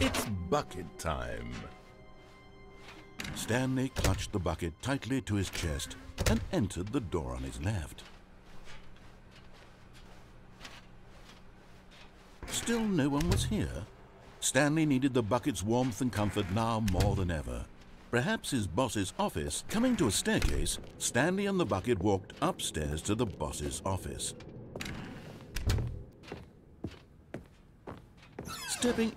It's bucket time. Stanley clutched the bucket tightly to his chest and entered the door on his left. Still no one was here. Stanley needed the bucket's warmth and comfort now more than ever. Perhaps his boss's office. Coming to a staircase, Stanley and the bucket walked upstairs to the boss's office. Stepping